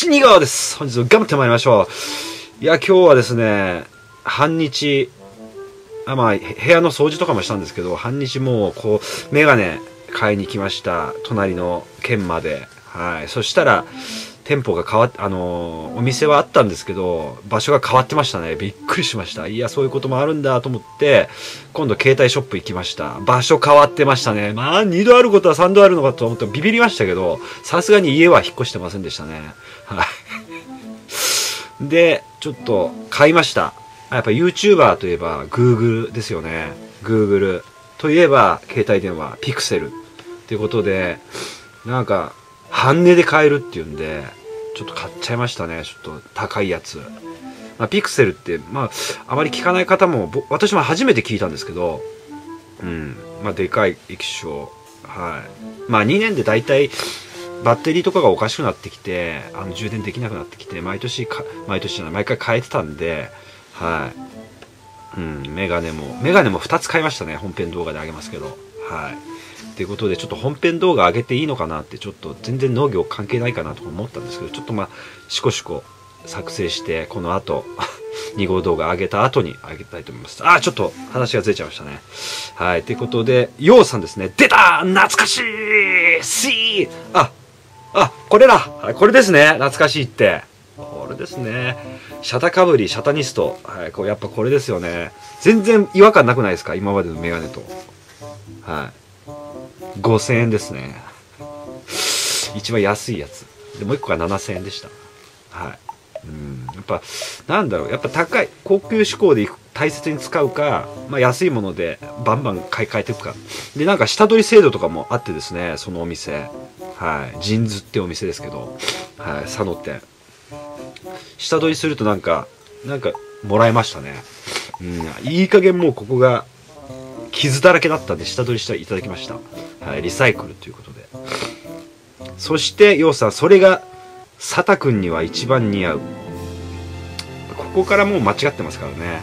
西2号です。本日も頑張ってまいりましょう。いや今日はですね半日あまあ部屋の掃除とかもしたんですけど半日もうこうメガネ買いに来ました。隣の県まで。はい。そしたら店舗が変わっあのお店はあったんですけど場所が変わってましたね。びっくりしました。いやそういうこともあるんだと思って今度携帯ショップ行きました。場所変わってましたね。まあ2度あることは3度あるのかと思ってビビりましたけどさすがに家は引っ越してませんでしたね。はい。でちょっと買いました。やっぱ YouTuber といえば Google ですよね。Google といえば携帯電話 Pixel ということでなんか半値で買えるっていうんでちょっと買っちゃいましたね。ちょっと高いやつ。まあ、ピクセルって、まあ、あまり聞かない方も私も初めて聞いたんですけどうん。まあでかい液晶。はい。まあ2年で大体バッテリーとかがおかしくなってきてあの充電できなくなってきて毎年か毎年じゃない毎回変えてたんではい。うん。メガネもメガネも2つ買いましたね。本編動画であげますけど。はい。ということでちょっと本編動画上げていいのかなってちょっと全然農業関係ないかなと思ったんですけどちょっとまあしこしこ作成してこの後 2号動画上げた後に上げたいと思います。あちょっと話がずれちゃいましたね。はい。ということでようさんですね。出た!懐かしい!しーああこれだ!これですね。懐かしいって。これですね。シャタかぶりシャタニスト。はいこうやっぱこれですよね。全然違和感なくないですか？今までのメガネと。はい。5000円ですね。一番安いやつ。でもう一個が7000円でした。はい。うん。やっぱなんだろう。やっぱ高い高級志向で大切に使うか、まあ、安いものでバンバン買い替えていくか。でなんか下取り制度とかもあってですねそのお店。はい。ジンズってお店ですけど。はい。佐野店下取りするとなんかなんかもらいましたね。うん。いい加減もうここが傷だらけだったんで下取りしていただきました。はいリサイクルということで。そしてようさんそれが佐田君には一番似合う。ここからもう間違ってますからね。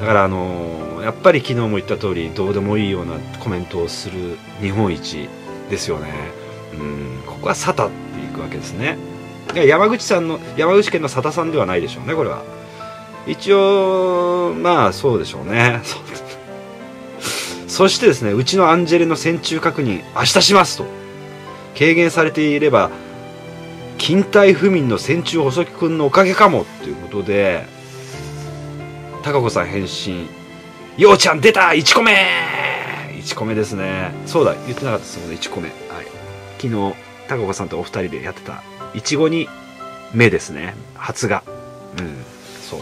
だからあのーやっぱり昨日も言った通りどうでもいいようなコメントをする日本一ですよね。うんここは佐田っていくわけですね。山口さんの山口県の佐田さんではないでしょうねこれは。一応まあそうでしょうね。そしてですねうちのアンジェレの戦中確認明日しますと。軽減されていれば近代不眠の戦中細木くんのおかげかもということで高子さん返信ようちゃん出た1個目 !1 個目ですね。そうだ言ってなかったですもんね1個目。はい。昨日高子さんとお二人でやってたいちごに目ですね。発芽うんそう。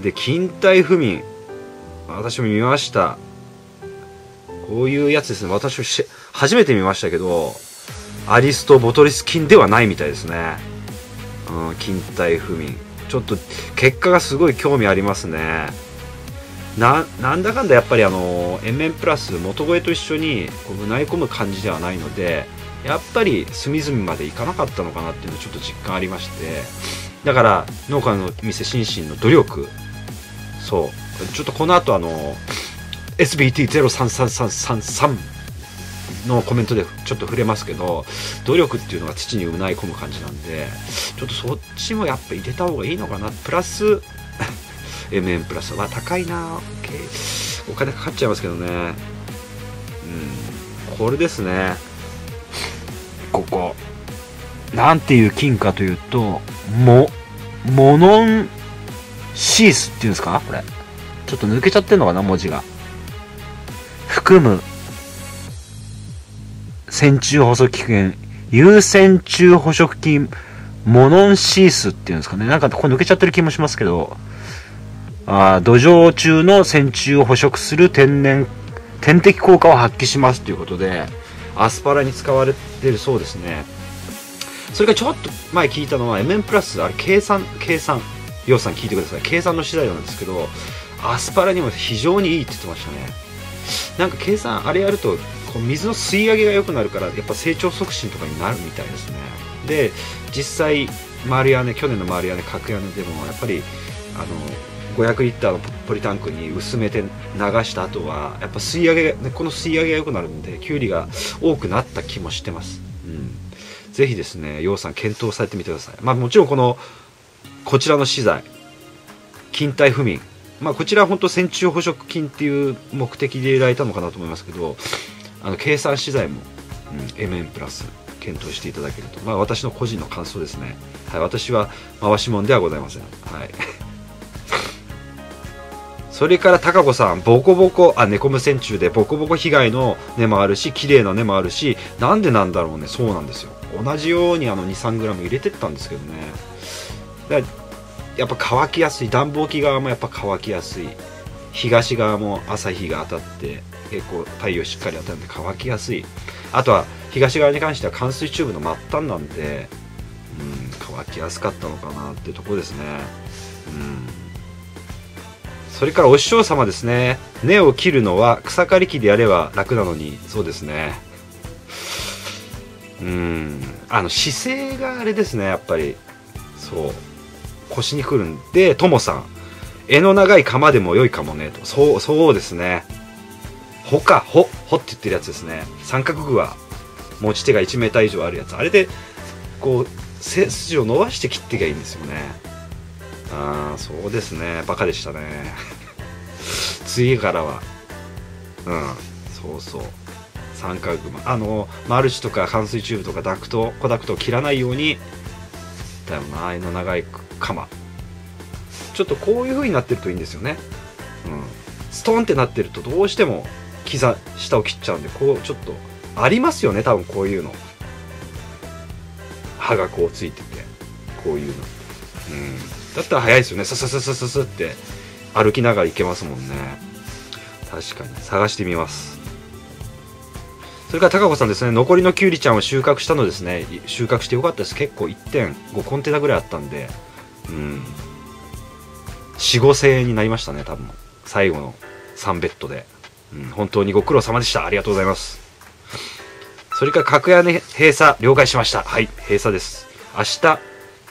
で近代不眠。私も見ました。こういうやつですね。私し初めて見ましたけどアリストボトリス菌ではないみたいですね。うん近代不眠。ちょっと結果がすごい興味ありますね。ななんだかんだやっぱりあの MM プラス元声と一緒にこう胸込む感じではないのでやっぱり隅々までいかなかったのかなっていうのちょっと実感ありまして。だから農家の店心身の努力そう。ちょっとこの後あの SBT033333 のコメントでちょっと触れますけど努力っていうのが土にうない込む感じなんでちょっとそっちもやっぱ入れた方がいいのかな。プラス MN プラス。は高いな。OK お金かかっちゃいますけどね。うん。これですね。ここ。なんていう金かというとモモノンシースっていうんですか？これ。ちょっと抜けちゃってんのかな文字が。含む。線虫補足菌有線虫捕食菌モノンシースっていうんですかね。なんかこれ抜けちゃってる気もしますけど。あ土壌中の線虫を捕食する天然天敵効果を発揮しますということでアスパラに使われてるそうですね。それからちょっと前聞いたのは MN プラスあれ計算計算。ようさん聞いてください。計算の次第なんですけどアスパラにも非常にいいって言ってましたね。なんか計算あれやるとこう水の吸い上げが良くなるからやっぱ成長促進とかになるみたいですね。で実際丸屋根去年の丸屋根角屋根でもやっぱりあの500リッターのポリタンクに薄めて流した後はやっぱ吸い上げがこの吸い上げが良くなるんでキュウリが多くなった気もしてます、うん、ぜひですね楊さん検討されてみてください。まあもちろんこのこちらの資材勤怠不眠。まあこちらは本当線虫捕食菌っていう目的で入れられたのかなと思いますけどあの計算資材も、うん、MN プラス検討していただけると。まあ私の個人の感想ですね。はい私は回しもんではございません。はい。それから高子さん、ボコボコ、あ、猫無線中でボコボコ被害の根もあるし、綺麗な根もあるし、なんでなんだろうね、そうなんですよ。同じようにあの2、3グラム入れてったんですけどね。だやっぱ乾きやすい、暖房機側もやっぱ乾きやすい。東側も朝日が当たって、結構太陽しっかり当たるんで乾きやすい。あとは東側に関しては冠水チューブの末端なんで、うん、乾きやすかったのかなってとこですね。うん。それからお師匠様ですね。根を切るのは草刈り機でやれば楽なのに。そうですね。うん。あの姿勢があれですねやっぱり。そう。腰にくるんでともさん柄の長い鎌でも良いかもねと。そうそうですね。ほかほほって言ってるやつですね。三角具は持ち手が1 m 以上あるやつ。あれでこう背筋を伸ばして切っていけばいいんですよね。ああそうですね。バカでしたね。次からは。うん。そうそう。三角あのマルチとか冠水チューブとかダクトコダクトを切らないようにだよなあの長い鎌。ちょっとこういう風になってるといいんですよね。うん。ストンってなってるとどうしても膝下を切っちゃうんでこうちょっとありますよね多分こういうの。歯がこうついててこういうの。うん。だったら早いですよね。ささささささって歩きながら行けますもんね。確かに。探してみます。それから高子さんですね。残りのきゅうりちゃんを収穫したのですね。収穫してよかったです。結構1.5コンテナぐらいあったんで。うん。4 5千円になりましたね多分。最後の3ベッドで、うん、本当にご苦労様でした。ありがとうございます。それから格屋ね閉鎖了解しました。はい。閉鎖です。明日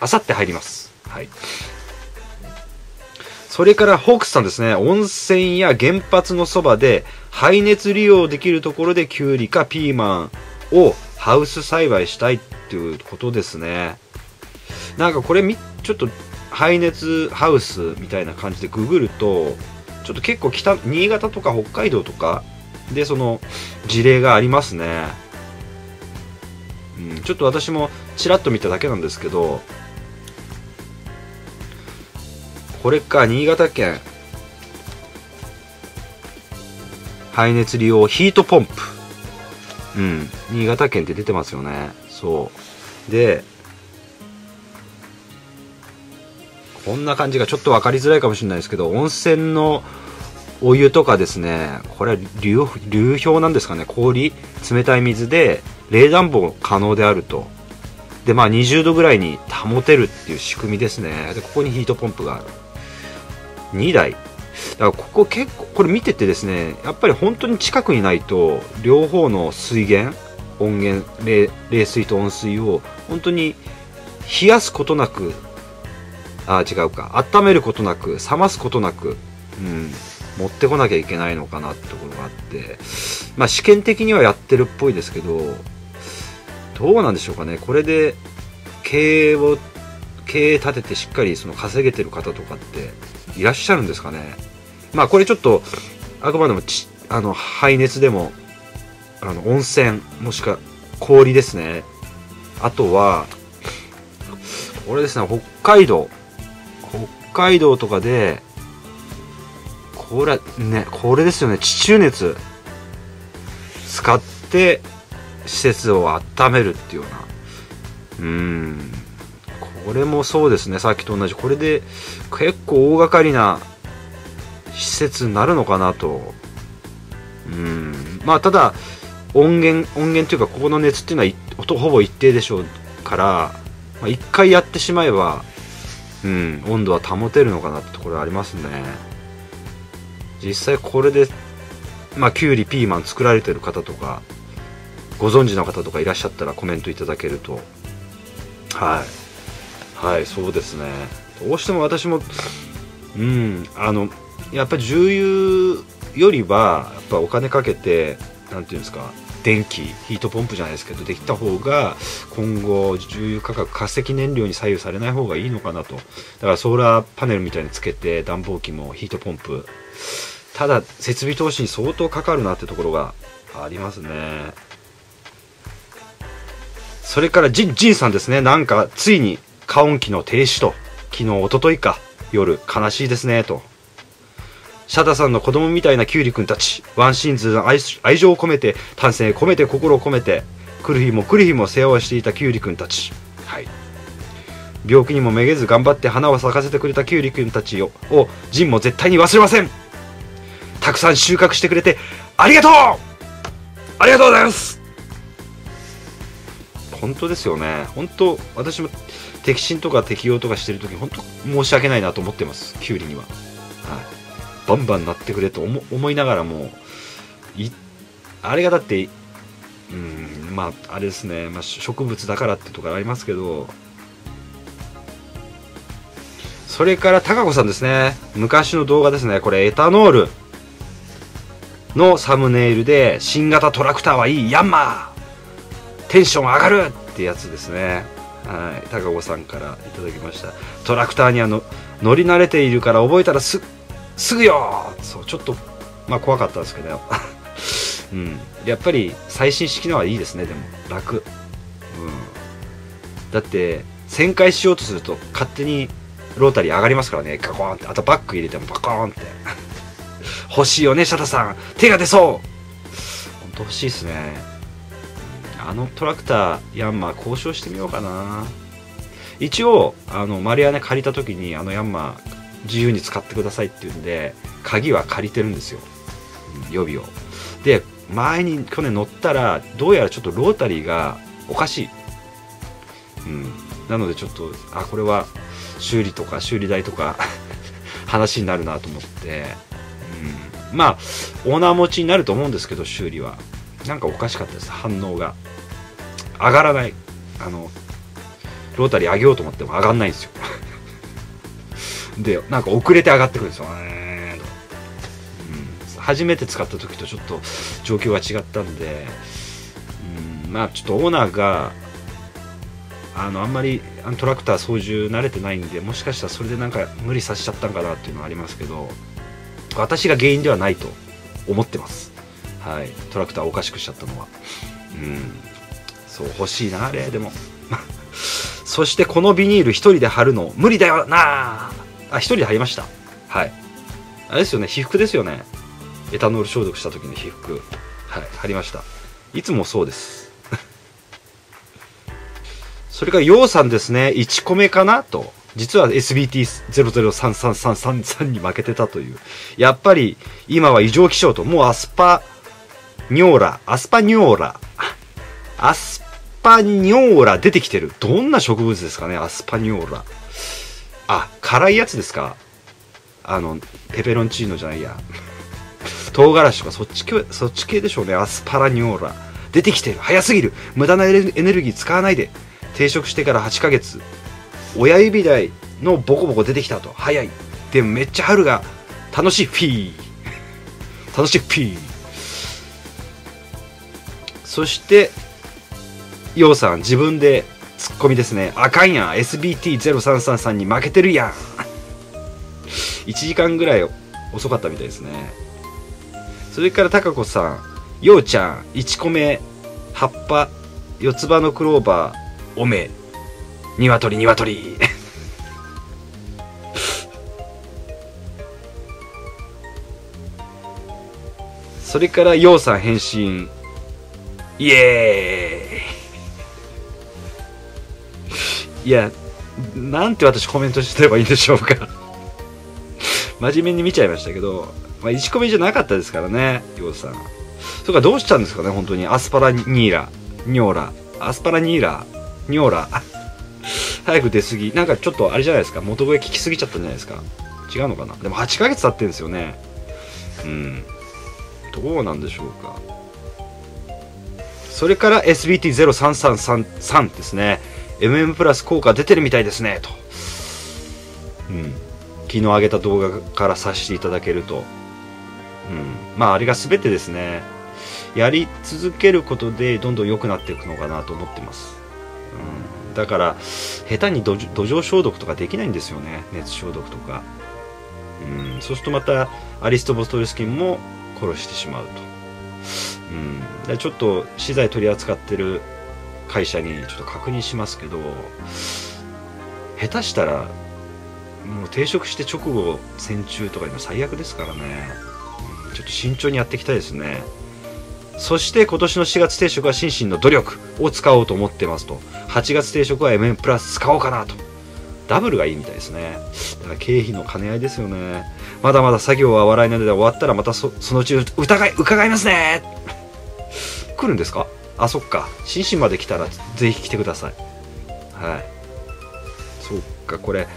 明後日入ります。はい。それからホークスさんですね、温泉や原発のそばで排熱利用できるところでキュウリかピーマンをハウス栽培したいっていうことですね。なんかこれちょっと排熱ハウスみたいな感じでググると、ちょっと結構北、新潟とか北海道とかでその事例がありますね。うん、ちょっと私もちらっと見ただけなんですけど、これか、新潟県。排熱利用ヒートポンプ。うん。新潟県って出てますよね。そう。で、こんな感じがちょっと分かりづらいかもしれないですけど、温泉のお湯とかですね、これは流流氷なんですかね、氷、冷たい水で冷暖房可能であると。で、まあ20度ぐらいに保てるっていう仕組みですね。で、ここにヒートポンプがある。2台だからここ結構これ見ててですねやっぱり本当に近くにないと両方の水源温源冷冷水と温水を本当に冷やすことなくあ違うか温めることなく冷ますことなく、うん、持ってこなきゃいけないのかなってところがあってまあ試験的にはやってるっぽいですけどどうなんでしょうかね。これで経営を経営立ててしっかりその稼げてる方とかっていらっしゃるんですかね。まあこれちょっと、あくまでもち、あの、排熱でも、あの、温泉、もしくは氷ですね。あとは、これですね、北海道。北海道とかで、これ、ね、これですよね、地中熱。使って、施設を温めるっていうような。うーん。これもそうですねさっきと同じこれで結構大掛かりな施設になるのかなと。うん。まあただ音源音源というかここの熱っていうのはほぼ一定でしょうから、まあ、1回やってしまえばうん温度は保てるのかなってところありますね。実際これでまあきゅうりピーマン作られてる方とかご存知の方とかいらっしゃったらコメントいただけると。はい。はいそうですね。どうしても私もうんあのやっぱり重油よりはやっぱお金かけてなんていうんですか電気ヒートポンプじゃないですけどできた方が今後重油価格化石燃料に左右されない方がいいのかなと。だからソーラーパネルみたいにつけて暖房機もヒートポンプ。ただ設備投資に相当かかるなってところがありますね。それからジンジンさんですね。なんかついに加温機の停止と昨日一昨日か夜悲しいですねと。シャダさんの子供みたいなキュウリ君たちワンシーンズの愛愛情を込めて丹精込めて心を込めて来る日も来る日も世話をしていたキュウリ君たち。はい。病気にもめげず頑張って花を咲かせてくれたキュウリ君たちををジンも絶対に忘れません。たくさん収穫してくれてありがとう！ありがとうございます！本当ですよね。本当私も適心とか適用とかしてる時本当申し訳ないなと思ってます。キュウリには。はい。バンバンなってくれと思いながらもあれがだってうんまああれですね、まあ、植物だからってとかありますけどそれから高子さんですね。昔の動画ですね。これエタノールのサムネイルで新型トラクターはいいヤンマーテンション上がるってやつですね。はい高子さんからいただきました。トラクターにあの乗り慣れているから覚えたらすすぐよそうちょっとまあ怖かったんですけど。うん。やっぱり最新式のはいいですねでも。楽。うん。だって旋回しようとすると勝手にロータリー上がりますからね。ガコーンって。あとバック入れてもバコーンって。欲しいよねシャタさん。手が出そう。本当欲しいですね。あのトラクターヤンマー交渉してみようかな。一応あのマリアネ借りた時にあのヤンマー自由に使ってくださいっていうんで鍵は借りてるんですよ、予備を。で前に去年乗ったらどうやらちょっとロータリーがおかしい、うん、なのでちょっとあこれは修理とか修理代とか 話になるなと思って、うん、まあオーナー持ちになると思うんですけど修理は。なんかおかしかったです。反応が。上がらない。あのロータリー上げようと思っても上がんないんですよ。でなんか遅れて上がってくるんですよ、えうん、初めて使った時とちょっと状況が違ったんで、うん、まあちょっとオーナーがあのあんまりトラクター操縦慣れてないんでもしかしたらそれでなんか無理させちゃったんかなっていうのはありますけど私が原因ではないと思ってます。はい。トラクターおかしくしちゃったのは。うん。そう欲しいなあれでも そしてこのビニール1人で貼るの無理だよなあ、一人で入りました。はい。あれですよね、被服ですよね。エタノール消毒した時の被服。はい、貼りました。いつもそうです。それから、ヨウさんですね、1個目かな？と。実は SBT003333 に負けてたという。やっぱり、今は異常気象と、もうアスパニョーラ、アスパニョーラ、アスパニョーラ出てきてる。どんな植物ですかね、アスパニョーラ。あ、辛いやつですかあの、ペペロンチーノじゃないや。唐辛子とかそっち系、そっち系でしょうね。アスパラニョーラ。出てきてる。早すぎる。無駄なエネルギー使わないで。定食してから8ヶ月。親指台のボコボコ出てきたと。早い。でもめっちゃ春が楽しい。フィー。楽しい。フィー。そして、ヨウさん自分でツッコミですね。あかんやん。SBT0333 に負けてるやん。1時間ぐらい遅かったみたいですね。それから高子さん、ようちゃん、1個目、葉っぱ、四つ葉のクローバー、おめ、ニワトリニワトリ。それからようさん返信、イエーイいや、なんて私コメントしてればいいんでしょうか 真面目に見ちゃいましたけど、まあ、1コメじゃなかったですからね、ヨウさん。それかどうしたんですかね、本当に。アスパラニーラ、ニョーラ、アスパラニーラ、ニョーラ。早く出すぎ。なんかちょっとあれじゃないですか、元声聞きすぎちゃったんじゃないですか。違うのかな。でも8ヶ月経ってるんですよね。うん。どうなんでしょうか。それから SBT0333 ですね。MM プラス効果出てるみたいですねと、うん、昨日上げた動画からさせていただけると、うん、まああれが全てですね。やり続けることでどんどん良くなっていくのかなと思ってます、うん、だから下手に土壌消毒とかできないんですよね。熱消毒とか、うん、そうするとまたアリストボストルスキンも殺してしまうと、うん、ちょっと資材取り扱ってる会社にちょっと確認しますけど下手したらもう定食して直後戦中とかの最悪ですからね、ちょっと慎重にやっていきたいですね。そして今年の4月定食は心身の努力を使おうと思ってますと。8月定食は MN プラス使おうかなと。ダブルがいいみたいですね。だから経費の兼ね合いですよね。まだまだ作業は笑いなので終わったらまたそのうち疑い伺いますね。来るんですか？あそっか。心身まで来たらぜひ来てください。はい。そっかこれ。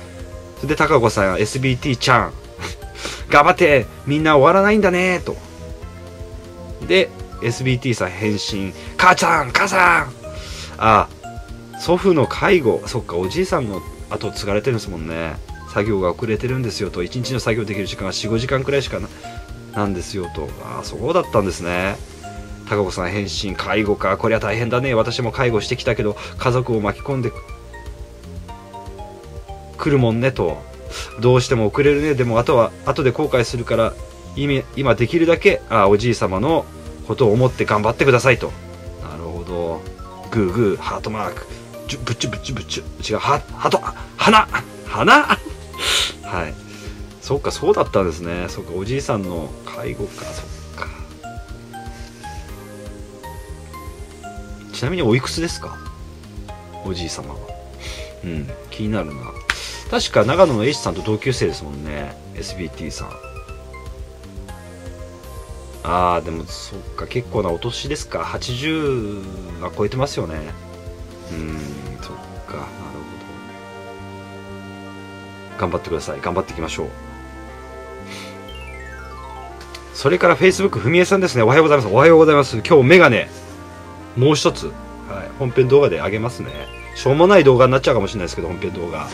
それで高子さん SBT ちゃん。頑張ってみんな終わらないんだねと。で SBT さん返信。母ちゃん母さん。あ祖父の介護。そっかおじいさんの後継がれてるんですもんね。作業が遅れてるんですよと。1日の作業できる時間は45時間くらいしかなんですよと。ああそうだったんですね。高子さん返信介護か。こりゃ大変だね。私も介護してきたけど家族を巻き込んでくるもんねと。どうしても遅れるね。でもあとは後で後悔するから今できるだけあおじい様のことを思って頑張ってくださいと。なるほど。グーグーハートマーク。ブチュブチュブチュ。違うハハート花花はい。そっかそうだったんですね。そっかおじいさんの介護か。そっか。ちなみにおいくつですか？おじい様は。うん気になるな。確か長野の H さんと同級生ですもんね。SBT さん。ああでもそっか結構なお年ですか。80は超えてますよね。うんそっか。なるほど頑張ってください。頑張っていきましょう。それから Facebook ふみえさんですね。おはようございます。おはようございます。今日メガネ。もう一つ、はい、本編動画で上げますね。しょうもない動画になっちゃうかもしれないですけど本編動画、は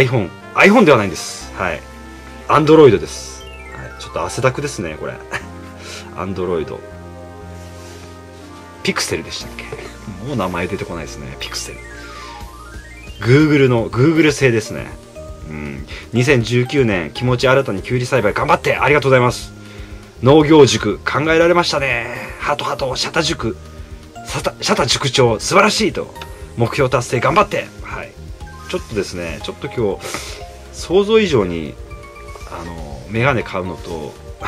い、iPhone iPhone ではないんです。はい。Android です。はい。ちょっと汗だくですねこれ。アンドロイドピクセルでしたっけ？もう名前出てこないですね。ピクセル。Google の Google 製ですね。うん。2019年気持ち新たにきゅうり栽培頑張ってありがとうございます。農業塾考えられましたね。ハトハトシャタ塾。シャタ塾長素晴らしいと目標達成頑張って。はい。ちょっとですねちょっと今日想像以上にあのメガネ買うのと あ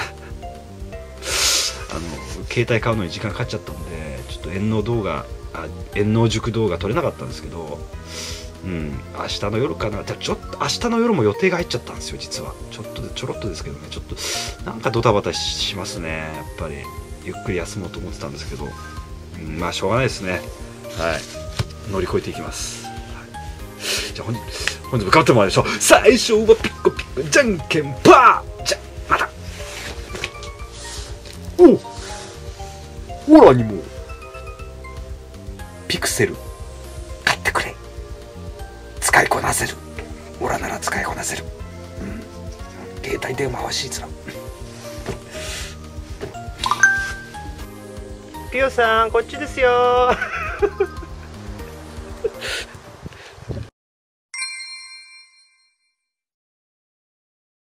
の携帯買うのに時間かかっちゃったんでちょっと遠納動画あ遠納塾動画撮れなかったんですけどうん明日の夜かな。ちょっと明日の夜も予定が入っちゃったんですよ実は。ちょっとでちょろっとですけどねちょっとなんかドタバタしますねやっぱり。ゆっくり休もうと思ってたんですけど、うん、まあしょうがないですね。はい。乗り越えていきます、はい、じゃあ本日本日も頑張ってもらいましょう。最初はピッコピッコじゃんけんパー。おオラにも。ピクセル。買ってくれ。使いこなせる。オラなら使いこなせる。うん。携帯電話欲しいつらピオさんこっちですよ。